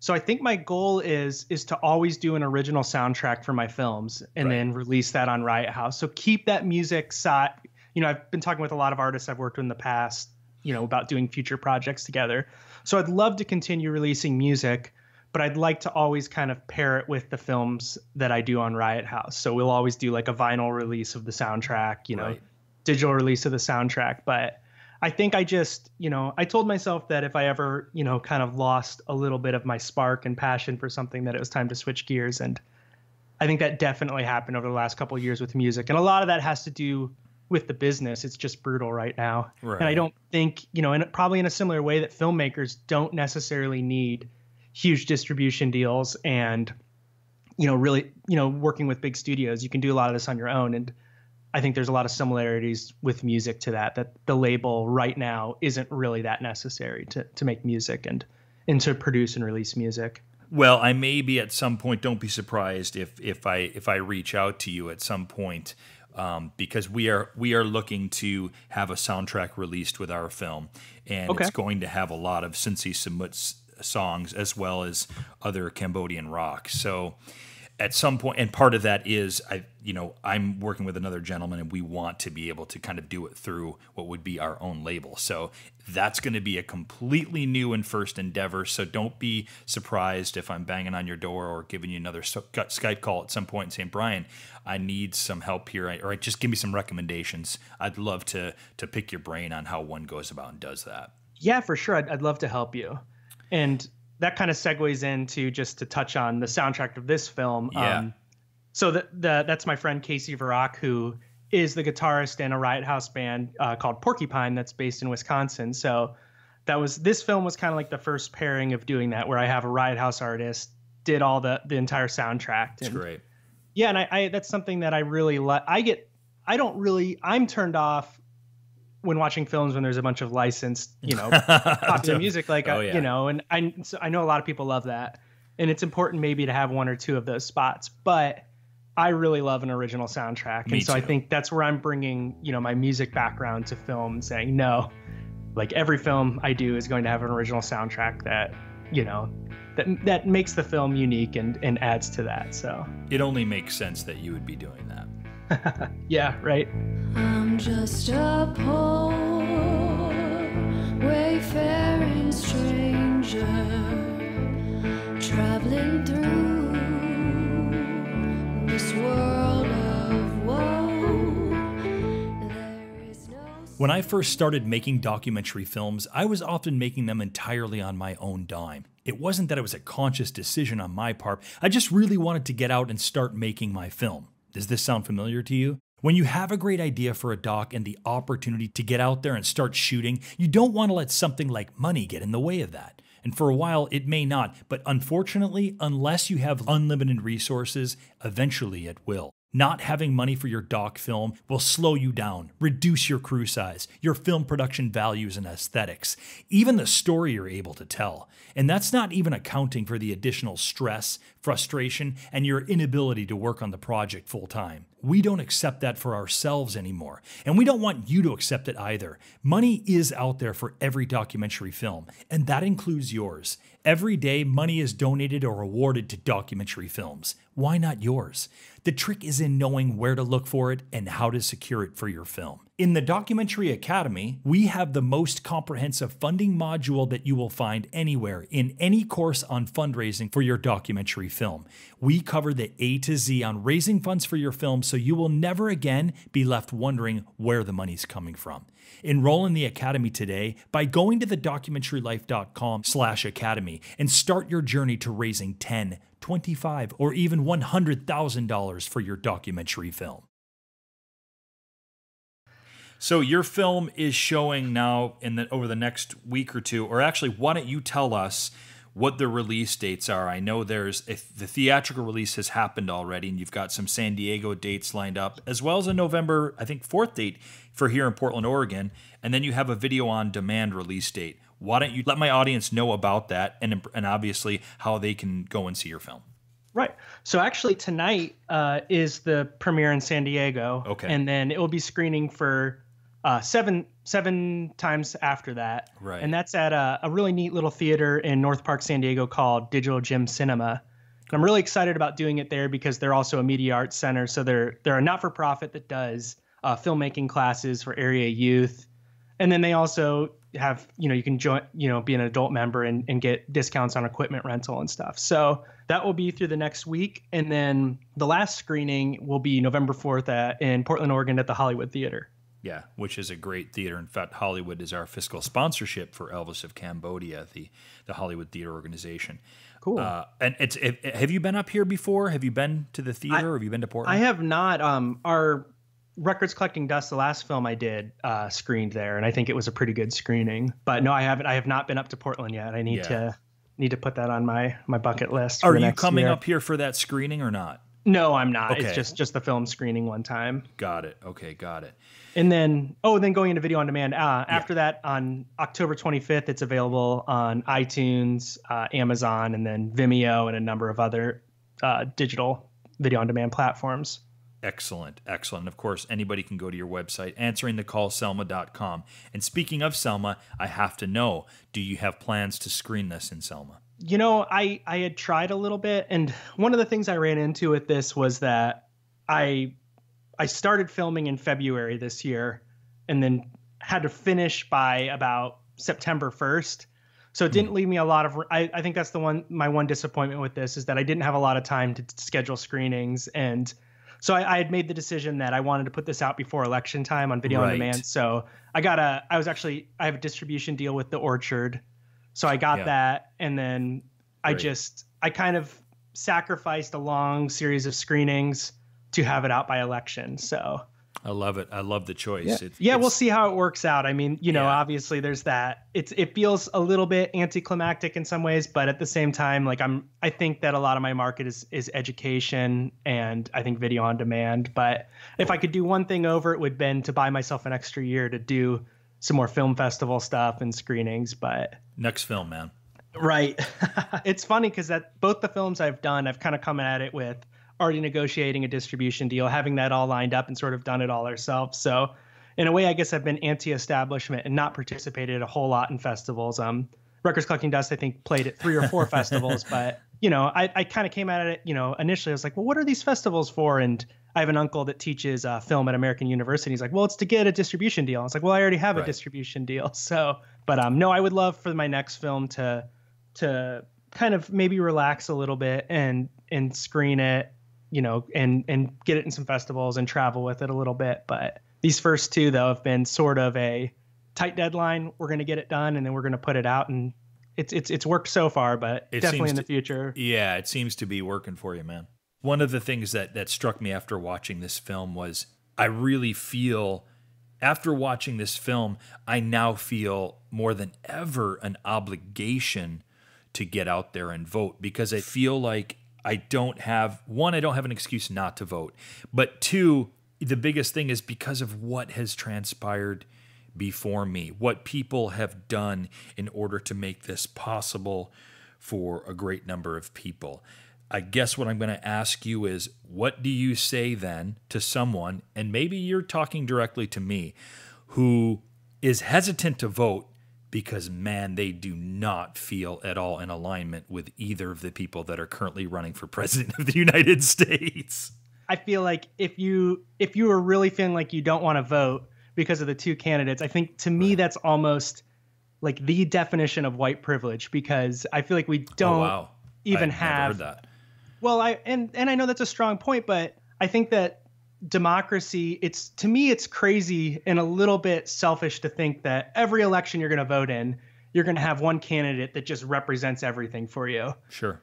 So I think my goal is is to always do an original soundtrack for my films and right. then release that on Riot House. So keep that music side. You know, I've been talking with a lot of artists I've worked with in the past, you know, about doing future projects together. So I'd love to continue releasing music, but I'd like to always kind of pair it with the films that I do on Riot House. So we'll always do like a vinyl release of the soundtrack, you know, right. digital release of the soundtrack, but I think I just, you know, I told myself that if I ever, you know, kind of lost a little bit of my spark and passion for something, that it was time to switch gears. And I think that definitely happened over the last couple of years with music. And a lot of that has to do with the business. It's just brutal right now. Right. And I don't think, you know, and probably in a similar way that filmmakers don't necessarily need huge distribution deals and, you know, really, you know, working with big studios. You can do a lot of this on your own. And, I think there's a lot of similarities with music to that. That the label right now isn't really that necessary to to make music and and to produce and release music. Well, I may be at some point. Don't be surprised if if I if I reach out to you at some point. Um, because we are we are looking to have a soundtrack released with our film, and okay. it's going to have a lot of Cincy songs as well as other Cambodian rock. So at some point and part of that is i you know i'm working with another gentleman and we want to be able to kind of do it through what would be our own label. So that's going to be a completely new and first endeavor. So don't be surprised if i'm banging on your door or giving you another skype call at some point and saying brian i need some help here. Or just give me some recommendations. I'd love to to pick your brain on how one goes about and does that. Yeah for sure. I'd, I'd love to help you and that kind of segues into just to touch on the soundtrack of this film. Yeah. Um, so the, the that's my friend Casey Varak, who is the guitarist in a Riot House band uh, called Porcupine that's based in Wisconsin. So that was this film was kind of like the first pairing of doing that, where I have a Riot House artist did all the the entire soundtrack. That's great. Yeah, and I, I that's something that I really like. I get I don't really I'm turned off when watching films when there's a bunch of licensed, you know, [laughs] popular music, like oh, yeah. you know, and I so I know a lot of people love that, and it's important maybe to have one or two of those spots, but I really love an original soundtrack, Me and so too. I think that's where I'm bringing you know my music background to film, saying no, like every film I do is going to have an original soundtrack that you know that that makes the film unique and and adds to that. So it only makes sense that you would be doing that. [laughs] yeah, right. I'm just a poor wayfaring stranger traveling through this world of woe. When I first started making documentary films, I was often making them entirely on my own dime. It wasn't that it was a conscious decision on my part, I just really wanted to get out and start making my film. Does this sound familiar to you? When you have a great idea for a doc and the opportunity to get out there and start shooting, you don't want to let something like money get in the way of that. And for a while, it may not, but unfortunately, unless you have unlimited resources, eventually it will. Not having money for your doc film will slow you down, reduce your crew size, your film production values and aesthetics, even the story you're able to tell. And that's not even accounting for the additional stress, frustration, and your inability to work on the project full time. We don't accept that for ourselves anymore, and we don't want you to accept it either. Money is out there for every documentary film, and that includes yours. Every day, money is donated or awarded to documentary films. Why not yours? The trick is in knowing where to look for it and how to secure it for your film. In the Documentary Academy, we have the most comprehensive funding module that you will find anywhere in any course on fundraising for your documentary film. We cover the A to Z on raising funds for your film so you will never again be left wondering where the money's coming from. Enroll in the Academy today by going to thedocumentarylife.com slash academy and start your journey to raising 10, 25, or even $100,000 for your documentary film. So your film is showing now in the over the next week or two, or actually, why don't you tell us what the release dates are? I know there's if the theatrical release has happened already, and you've got some San Diego dates lined up, as well as a November, I think fourth date for here in Portland, Oregon, and then you have a video on demand release date. Why don't you let my audience know about that, and and obviously how they can go and see your film? Right. So actually, tonight uh, is the premiere in San Diego. Okay. And then it will be screening for uh, seven seven times after that. Right. And that's at a, a really neat little theater in North Park, San Diego called Digital Gym Cinema. And I'm really excited about doing it there because they're also a media arts center. So they're they're a not for profit that does uh, filmmaking classes for area youth, and then they also have you know you can join you know be an adult member and, and get discounts on equipment rental and stuff so that will be through the next week and then the last screening will be november 4th at, in portland oregon at the hollywood theater Yeah, which is a great theater. In fact, Hollywood is our fiscal sponsorship for Elvis of Cambodia, the the Hollywood Theater Organization. cool Uh, and it's it, have you been up here before? Have you been to the theater? or have you been to Portland? i have not um our records collecting dust the last film i did uh screened there and i think it was a pretty good screening but no i haven't i have not been up to portland yet i need Yeah. to need to put that on my my bucket list for Are you coming year. up here for that screening or not? no i'm not Okay. it's just just the film screening one time Got it. Okay, got it. And then, oh, then going into video on demand. Uh, after that, on October 25th, it's available on iTunes, uh, Amazon, and then Vimeo, and a number of other uh, digital video on demand platforms. Excellent, excellent. Of course, anybody can go to your website, answering the call answeringthecallselma.com. And speaking of Selma, I have to know: Do you have plans to screen this in Selma? You know, I I had tried a little bit, and one of the things I ran into with this was that I I started filming in February this year, and then had to finish by about September 1st. So it didn't hmm. leave me a lot of. I, I think that's the one. My one disappointment with this is that I didn't have a lot of time to schedule screenings, and so I, I had made the decision that I wanted to put this out before election time on video Right. on demand. So I got a. I was actually. I have a distribution deal with the Orchard, so I got Yeah. that, and then I just. I kind of sacrificed a long series of screenings to have it out by election. So I love it. I love the choice. It- yeah, we'll see how it works out. I mean, you know, Yeah. obviously there's that. It's it feels a little bit anticlimactic in some ways, but at the same time, like I'm I think that a lot of my market is is education and I think video on demand. But if I could do one thing over, it would been to buy myself an extra year to do some more film festival stuff and screenings. But Next film, man. Right. [laughs] it's funny because that both the films I've done, I've kind of come at it with already negotiating a distribution deal, having that all lined up, and sort of done it all ourselves. So, in a way, I guess I've been anti-establishment and not participated a whole lot in festivals. Um, Records Collecting Dust, I think, played at three or four [laughs] festivals, but you know, I, I kind of came at it. You know, initially I was like, well, what are these festivals for? And I have an uncle that teaches uh, film at American University. He's like, well, it's to get a distribution deal. I was like, well, I already have a distribution deal. [laughs] So, but um, no, I would love for my next film to to kind of maybe relax a little bit and and screen it, you know, and and get it in some festivals and travel with it a little bit. But these first two though have been sort of a tight deadline. We're gonna get it done and then we're gonna put it out and it's it's it's worked so far, but It definitely in the to- future. Yeah, it seems to be working for you, man. One of the things that that struck me after watching this film was I really feel after watching this film, I now feel more than ever an obligation to get out there and vote because I feel like I don't have one, I don't have an excuse not to vote. But two, the biggest thing is because of what has transpired before me, what people have done in order to make this possible for a great number of people. I guess what I'm going to ask you is what do you say then to someone, and maybe you're talking directly to me, who is hesitant to vote because, man, they do not feel at all in alignment with either of the people that are currently running for president of the United [laughs] States? I feel like if you if you are really feeling like you don't want to vote because of the two candidates, I think to me that's almost like the definition of white privilege because I feel like we oh, don't oh, wow. even I've never have heard that. Well, I and and I know that's a strong point, but I think that democracy it's to me it's crazy and a little bit selfish to think that every election you're going to vote in, you're going to have one candidate that just represents everything for you. Sure.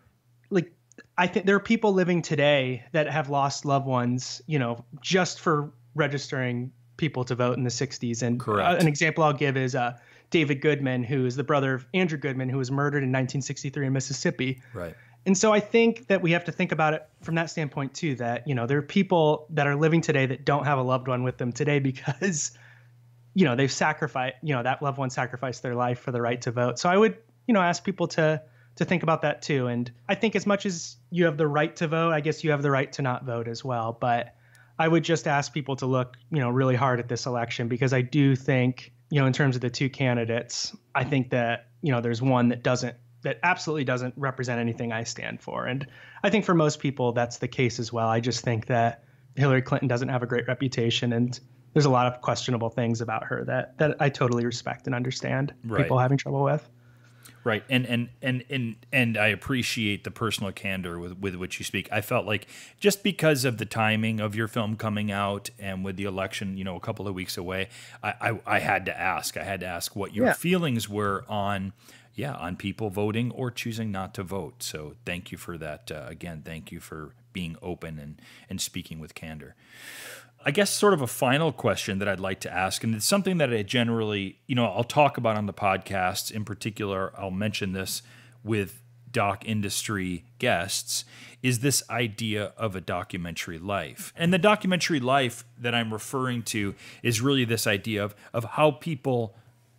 Like I think there are people living today that have lost loved ones, you know, just for registering people to vote in the 60s. And uh, an example I'll give is uh, David Goodman, who is the brother of Andrew Goodman, who was murdered in 1963 in Mississippi. Right. And so I think that we have to think about it from that standpoint too. That you know there are people that are living today that don't have a loved one with them today because [laughs] you know they've sacrificed you know that loved one sacrificed their life for the right to vote. So I would you know ask people to to think about that too. And I think as much as you have the right to vote, I guess you have the right to not vote as well. But I would just ask people to look you know really hard at this election because I do think you know in terms of the two candidates, I think that you know there's one that doesn't that absolutely doesn't represent anything I stand for. And I think for most people, that's the case as well. I just think that Hillary Clinton doesn't have a great reputation, and there's a lot of questionable things about her that that I totally respect and understand. Right. People having trouble with. Right, and and and and and I appreciate the personal candor with with which you speak. I felt like just because of the timing of your film coming out and with the election, you know, a couple of weeks away, I I, I had to ask. I had to ask what your Yeah. feelings were on, yeah, on people voting or choosing not to vote. So thank you for that. Uh, again, thank you for being open and and speaking with candor. I guess sort of a final question that I'd like to ask, and it's something that I generally, you know, I'll talk about on the podcast. In particular, I'll mention this with doc industry guests is this idea of a documentary life. And the documentary life that I'm referring to is really this idea of of how people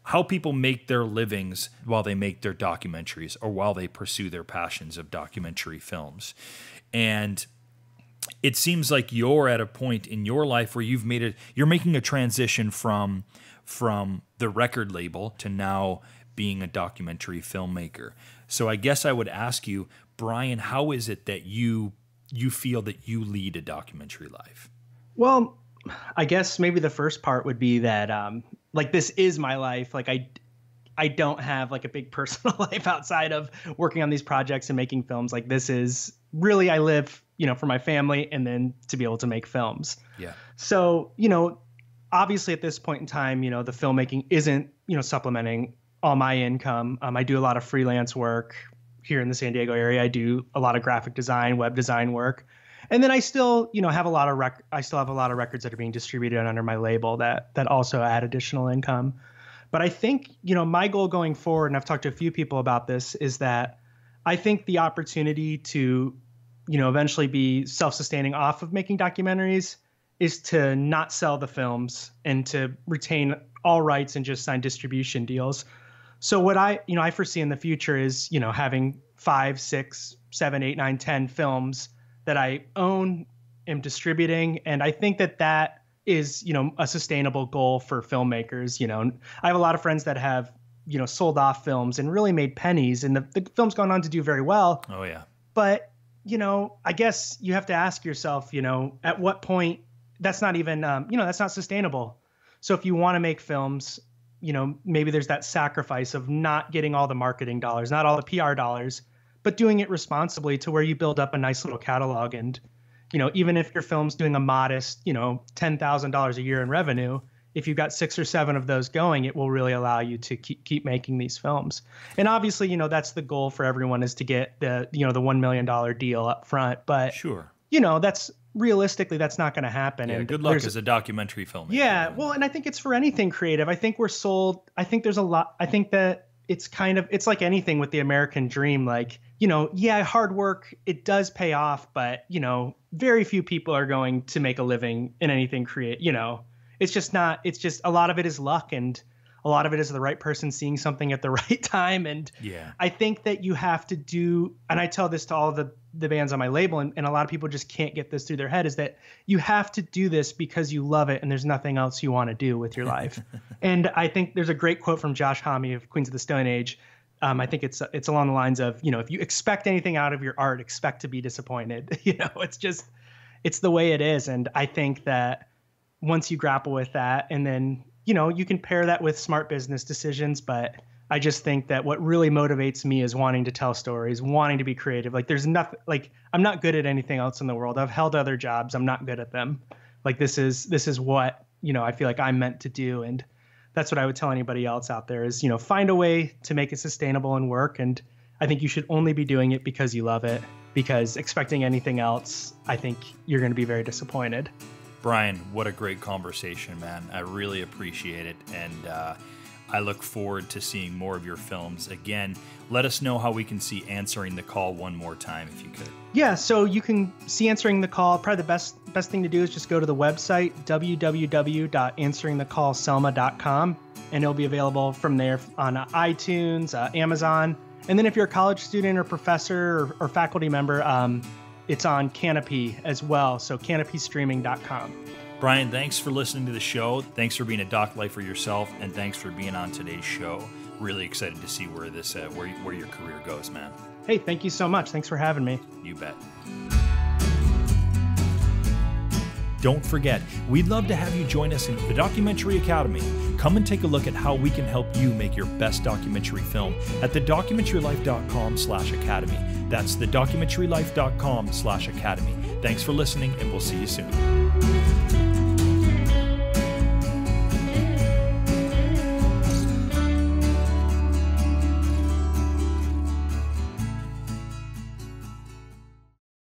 how people make their livings while they make their documentaries or while they pursue their passions of documentary films. And it seems like you're at a point in your life where you've made it you're making a transition from from the record label to now being a documentary filmmaker. So I guess I would ask you, Brian, how is it that you you feel that you lead a documentary life? Well, I guess maybe the first part would be that um, like this is my life. Like I I don't have like a big [laughs] personal life outside of working on these projects and making films. Like this is really I live, you know, for my family and then to be able to make films. Yeah. So, you know, obviously at this point in time, you know, the filmmaking isn't, you know, supplementing all my income. Um, I do a lot of freelance work here in the San Diego area. I do a lot of graphic design, web design work. And then I still, you know, have a lot of rec- I still have a lot of records that are being distributed under my label that that also add additional income. But I think, you know, my goal going forward, and I've talked to a few people about this, is that I think the opportunity to, you know, eventually be self-sustaining off of making documentaries is to not sell the films and to retain all rights and just sign distribution deals. So what I, you know, I foresee in the future is, you know, having five, six, seven, eight, nine, ten films that I own, am distributing, and I think that that is, you know, a sustainable goal for filmmakers. You know, I have a lot of friends that have, you know, sold off films and really made pennies, and the, the film's gone on to do very well Oh yeah. but you know i guess you have to ask yourself you know at what point that's not even um, you know that's not sustainable so if you want to make films you know maybe there's that sacrifice of not getting all the marketing dollars not all the pr dollars but doing it responsibly to where you build up a nice little catalog and you know even if your film's doing a modest you know $10000 a year in revenue if you've got six or seven of those going, it will really allow you to keep, keep making these films. And obviously, you know, that's the goal for everyone is to get the, you know, the $1 million deal up front. But, Sure. you know, that's realistically, that's not going to happen. Yeah, and good luck as a documentary film. yeah, well, and I think it's for anything creative. I think we're sold. I think there's a lot. I think that it's kind of it's like anything with the American dream. Like you know, yeah, hard work it does pay off, but you know, very few people are going to make a living in anything create. You know, it's just not. It's just a lot of it is luck, and a lot of it is the right person seeing something at the [laughs] right time, and Yeah. I think that you have to do, and I tell this to all the the bands on my label, and, and a lot of people just can't get this through their head, is that you have to do this because you love it, and there's nothing else you want to do with your life. [laughs] and I think there's a great quote from Josh Homme of Queens of the Stone Age. Um, I think it's it's along the lines of, you know, if you expect anything out of your art, expect to be disappointed. [laughs] you know, it's just it's the way it is, and I think that once you grapple with that and then you know you can pair that with smart business decisions but i just think that what really motivates me is wanting to tell stories wanting to be creative. Like there's nothing like i'm not good at anything else in the world. I've held other jobs. I'm not good at them. Like this is this is what you know i feel like i'm meant to do. And that's what i would tell anybody else out there is you know find a way to make it sustainable and work and i think you should only be doing it because you love it because expecting anything else i think you're going to be very disappointed Brian, what a great conversation, man. I really appreciate it. And uh, I look forward to seeing more of your films. Again, let us know how we can see Answering the Call one more time if you could. Yeah, so you can see answering the call. Probably the best best thing to do is just go to the website www.answeringthecallselma.com, and it'll be available from there on iTunes, uh, Amazon, and then if you're a college student or professor or, or faculty member, um, it's on Kanopy as well. So kanopystreaming.com. Brian, thanks for listening to the show. Thanks for being a doc lifer yourself, and thanks for being on today's show. Really excited to see where this uh, where where your career goes, man. Hey, thank you so much. Thanks for having me. You bet. Don't forget, we'd love to have you join us in the Documentary Academy. Come and take a look at how we can help you make your best documentary film at thedocumentarylife.com slash academy. That's thedocumentarylife.com slash academy. Thanks for listening, and we'll see you soon.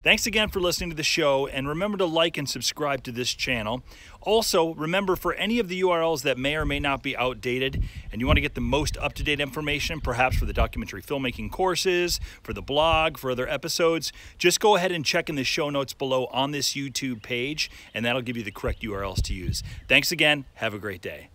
Thanks again for listening to the show, and remember to like and subscribe to this channel. Also, remember for any of the URLs that may or may not be outdated, and you want to get the most up to date information, perhaps for the documentary filmmaking courses, for the blog, for other episodes, just go ahead and check in the show notes below on this YouTube page, and that'll give you the correct URLs to use. Thanks again. Have a great day.